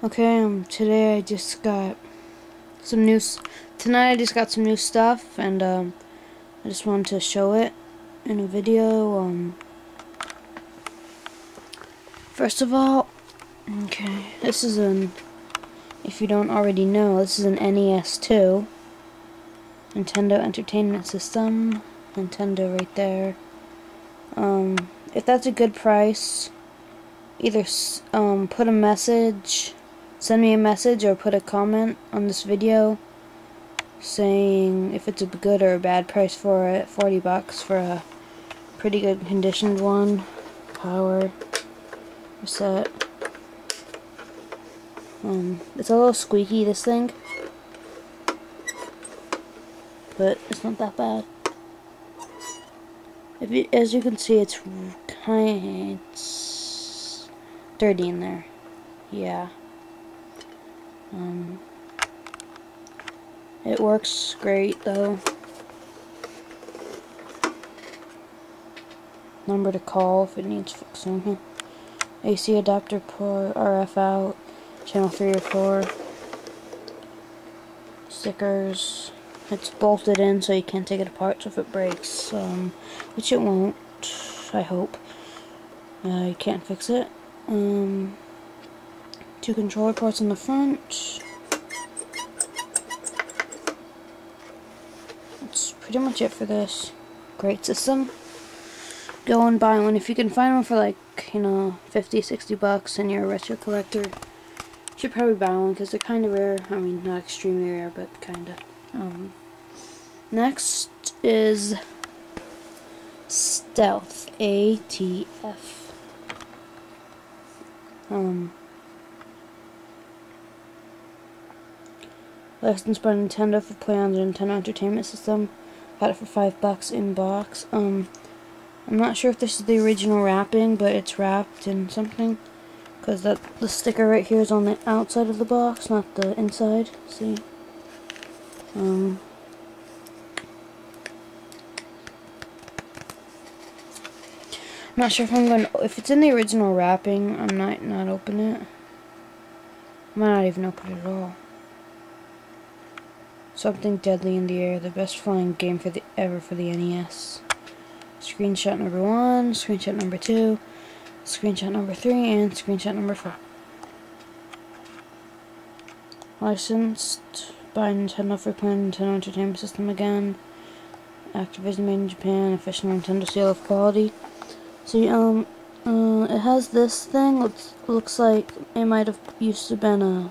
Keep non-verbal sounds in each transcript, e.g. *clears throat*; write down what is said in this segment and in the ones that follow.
Okay, um, today I just got some new, tonight I just got some new stuff, and, um, I just wanted to show it in a video, um, first of all, okay, this is an, if you don't already know, this is an NES 2, Nintendo Entertainment System, Nintendo right there, um, if that's a good price, either, um, put a message, send me a message or put a comment on this video saying if it's a good or a bad price for it 40 bucks for a pretty good conditioned one power reset. Um, it's a little squeaky this thing but it's not that bad. If you, as you can see it's kind of dirty in there. Yeah um, it works great though. Number to call if it needs fixing. *laughs* AC adapter port, RF out, channel 3 or 4. Stickers. It's bolted in so you can't take it apart so if it breaks, um, which it won't, I hope. Uh, you can't fix it. Um, two controller ports on the front. That's pretty much it for this. Great system. Go and buy one. If you can find one for like, you know, 50, 60 bucks and you're a retro collector, you should probably buy one because they're kind of rare. I mean, not extremely rare, but kind of. Um, next is Stealth ATF. Um, Licensed by Nintendo for play on the Nintendo Entertainment System. Got it for five bucks in box. Um, I'm not sure if this is the original wrapping, but it's wrapped in something. Because the, the sticker right here is on the outside of the box, not the inside. See? Um, I'm not sure if I'm going to, if it's in the original wrapping, I might not open it. I might not even open it at all. Something Deadly in the Air, the best flying game for the ever for the NES. Screenshot number one, screenshot number two, screenshot number three, and screenshot number four. Licensed by Nintendo for playing Nintendo Entertainment System again. Activision made in Japan, official Nintendo seal of quality. See, um, uh, it has this thing. Looks looks like it might have used to been a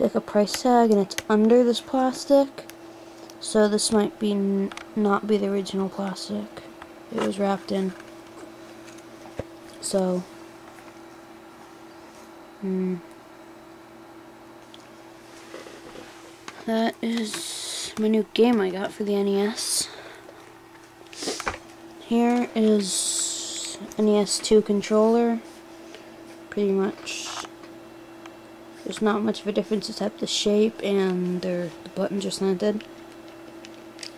like a price tag and it's under this plastic. So this might be not be the original plastic. It was wrapped in. So hmm. That is my new game I got for the NES here is NES 2 controller. Pretty much there's not much of a difference except the shape and their, the buttons are slanted.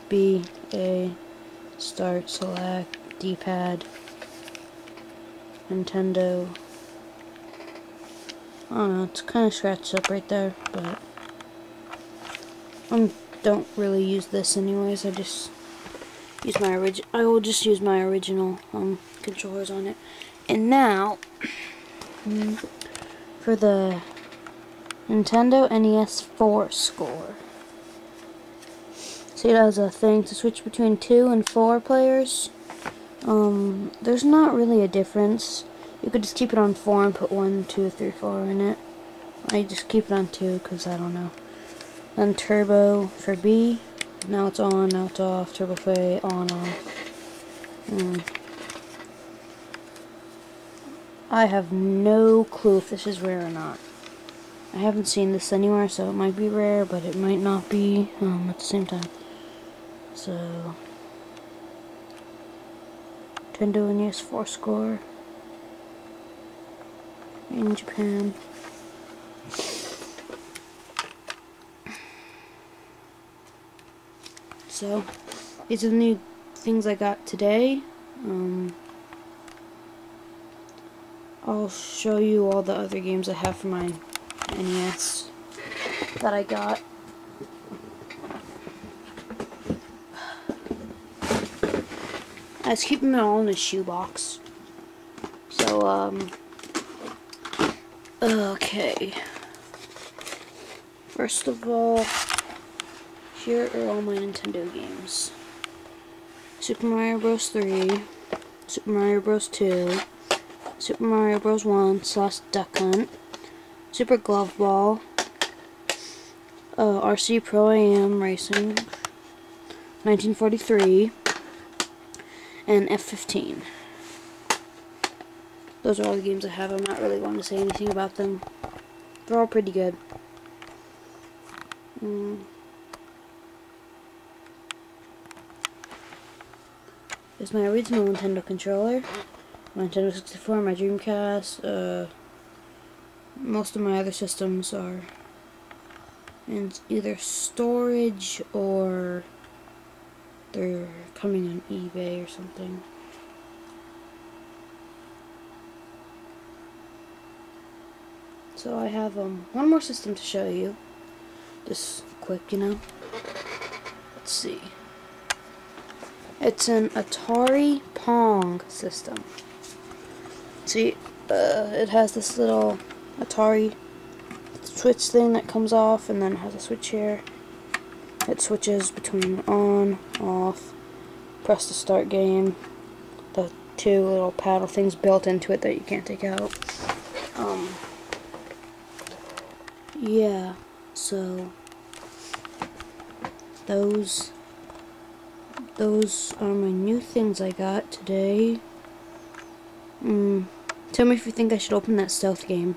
B, A, start, select, D-pad, Nintendo. I don't know, it's kind of scratched up right there, but I don't really use this anyways. I just use my original. I will just use my original um, controllers on it. And now, *clears throat* for the Nintendo NES 4 score. See, it has a thing to switch between 2 and 4 players. Um, there's not really a difference. You could just keep it on 4 and put 1, 2, 3, 4 in it. I just keep it on 2 because I don't know. Then Turbo for B. Now it's on, now it's off. Turbo play, on, off. Mm. I have no clue if this is rare or not. I haven't seen this anywhere, so it might be rare, but it might not be um, at the same time. So, Nintendo NES 4 score in Japan. So, these are the new things I got today. Um, I'll show you all the other games I have for my NES that I got. I was keeping them all in a shoebox. So, um, okay. First of all, here are all my Nintendo games. Super Mario Bros. 3, Super Mario Bros. 2, Super Mario Bros. 1 slash Duck Hunt, Super Glove Ball, uh, RC Pro AM Racing, 1943, and F-15. Those are all the games I have. I'm not really going to say anything about them. They're all pretty good. Mm. It's my original Nintendo controller, my Nintendo 64, my Dreamcast, uh, most of my other systems are in either storage or they're coming on eBay or something. So I have um, one more system to show you. Just quick, you know. Let's see. It's an Atari Pong system. See, uh, it has this little Atari switch thing that comes off and then has a switch here. It switches between on, off, press to start game, the two little paddle things built into it that you can't take out. Um, yeah, so those those are my new things I got today. Mm. Tell me if you think I should open that stealth game.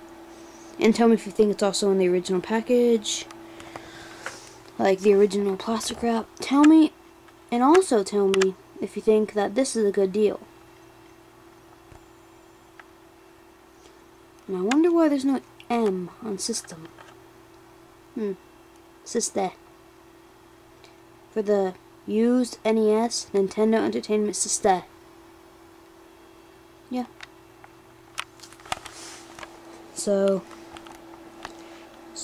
And tell me if you think it's also in the original package. Like the original plastic wrap. Tell me, and also tell me if you think that this is a good deal. And I wonder why there's no M on system. Hmm. Sister. For the Used NES Nintendo Entertainment System. Yeah. So,